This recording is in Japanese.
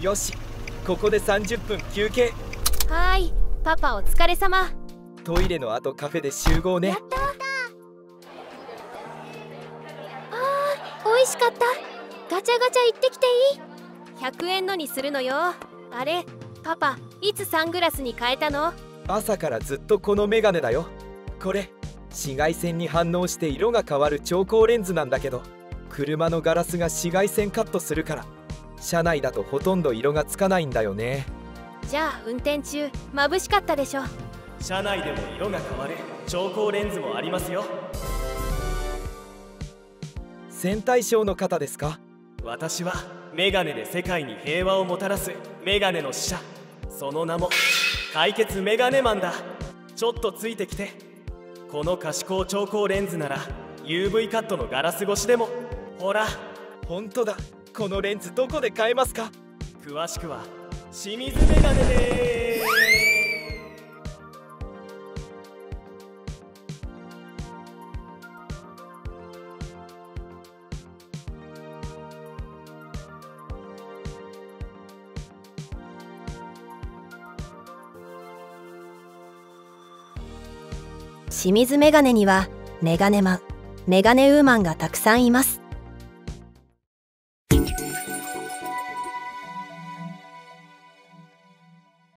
よしここで30分休憩。はーいパパお疲れ様。トイレの後カフェで集合ね。美味しかった。ガチャガチャ行ってきていい。100円のにするのよ。あれパパいつサングラスに変えたの？朝からずっとこのメガネだよ。これ紫外線に反応して色が変わる調光レンズなんだけど車のガラスが紫外線カットするから車内だとほとんど色がつかないんだよね。じゃあ運転中眩しかったでしょ。車内でも色が変わる。調光レンズもありますよ。戦隊賞の方ですか？私はメガネで世界に平和をもたらす。メガネの使者。その名も解決メガネマンだ。ちょっとついてきて。この可視光調光レンズなら UV カットのガラス越しでも。ほら。本当だこのレンズどこで買えますか？詳しくは清水メガネで清水メガネにはメガネマンメガネウーマンがたくさんいます